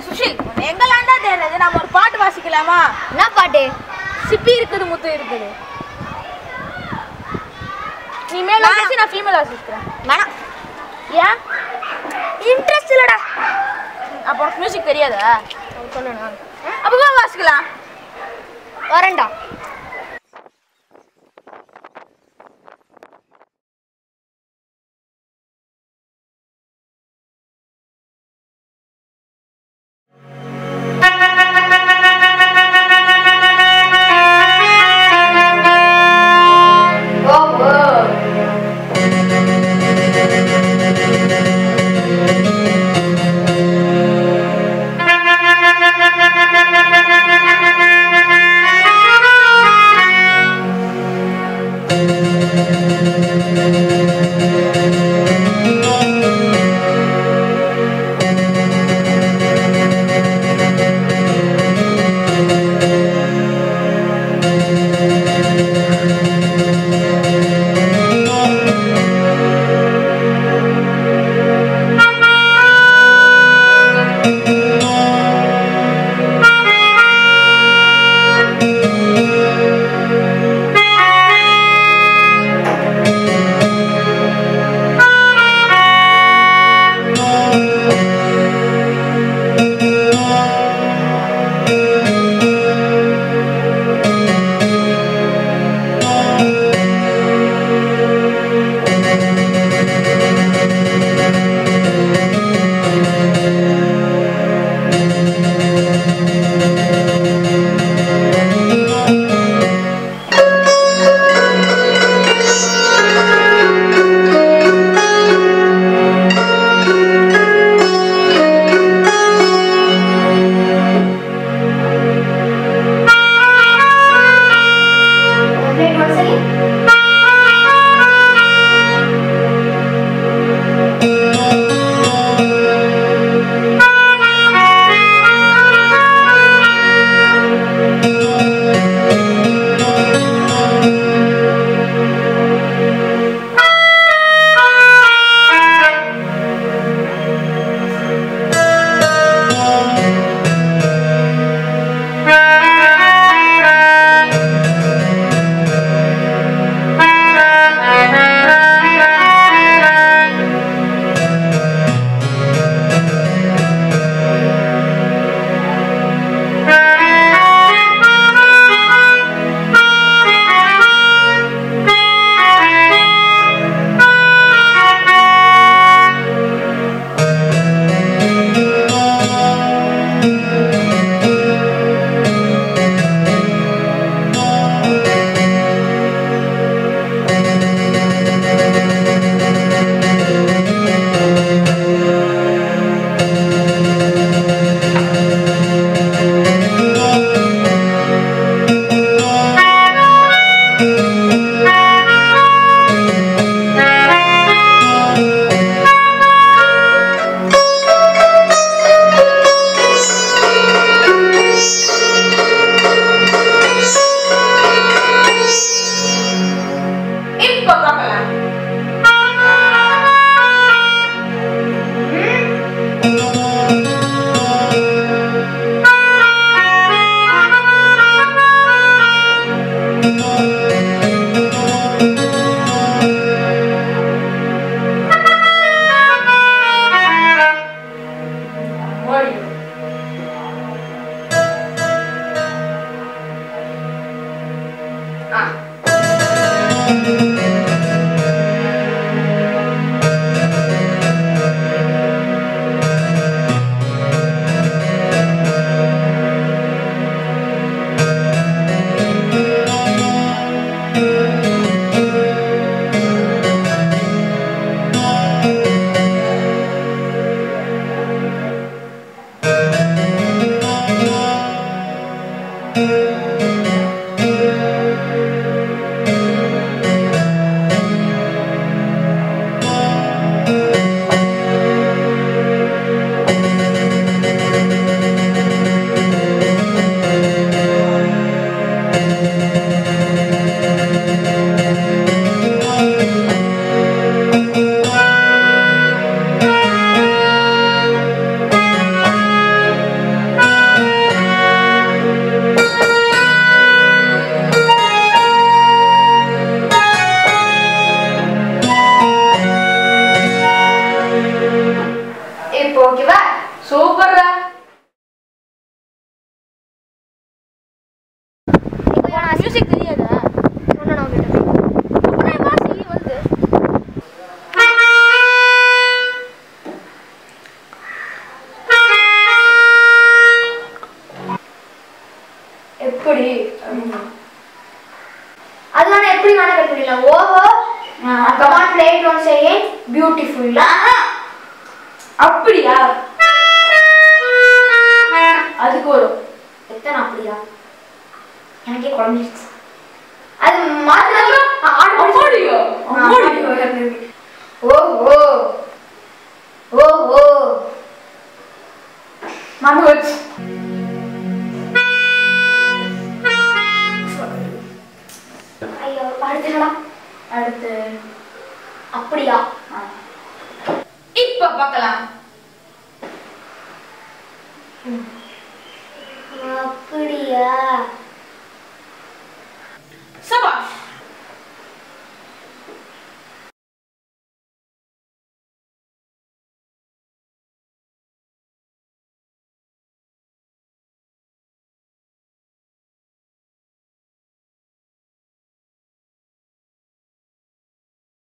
சுஷில் எங்கெல்லாம் தான் தெரியாது நம்ம ஒரு பாட்டு வாசிக்கலாமா? என்ன பாட்டு? சிப்பி இருக்குது முத்து இருக்குது. நீ மேல நான்- வாசி நான் ஃபீமேல் வாசிக்கிறேன். வேணாம் ஏன் இன்ட்ரெஸ்ட் இல்லடா. அப்போ உனக்கு மியூசிக் தெரியாதா? சொல்லணும் அப்போ வாசிக்கலாம். வரேன்டா. see? எப்படி அது வேணா எப்படி வேணா கற்றுக்கலாம் ஓஹோ come on play it once again beautiful அப்படியா அதுக்கு வரும் எத்தனை அப்படியா எனக்கே குழம்பிடுச்சு அது மாத்திரம் அம்மாடியோ அம்மாடியோ ஓஹோ ஓஹோ மறந்து அடுத்துடா அடுத்து அப்படியா? இப்ப பார்க்கலாம். அப்படியா? சபாஷ்.